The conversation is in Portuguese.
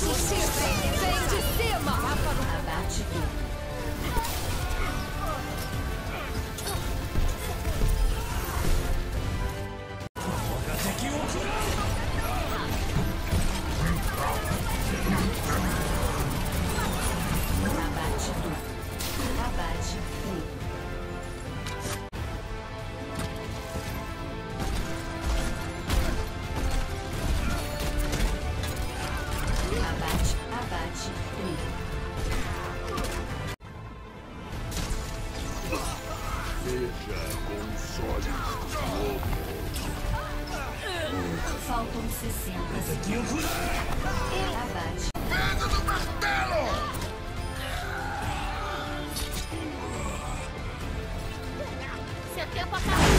Você vai Abate, abate, trio. Veja como os olhos loucos. Faltam 60 é segundos. Abate. Pedro do castelo! Seu tempo acabou.